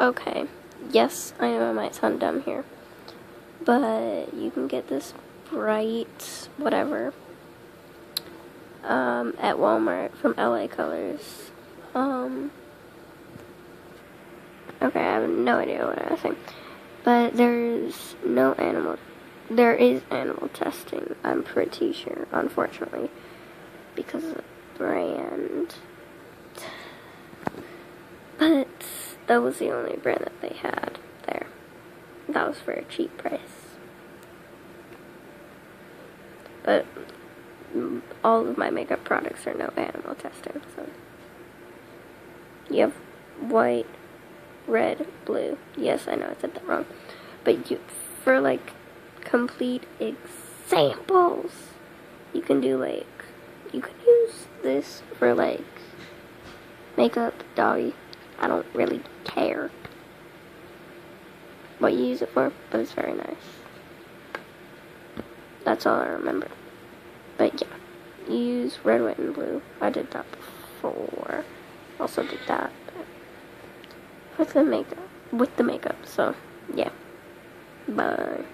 Okay, yes, I know I might sound dumb here, but you can get this bright whatever um, at Walmart from LA Colors. Um, okay, I have no idea what I was saying, but there's no animal. There is animal testing. I'm pretty sure, unfortunately, because of the brand. But that was the only brand that they had there. That was for a cheap price. But all of my makeup products are no animal testing, so. You have white, red, blue. Yes, I know I said that wrong. But you, for like complete examples, you can do like, you can use this for like makeup, doggy. I don't really care what you use it for, but it's very nice. That's all I remember. But yeah, use red, white, and blue. I did that before. Also did that with the makeup. With the makeup. So yeah. Bye.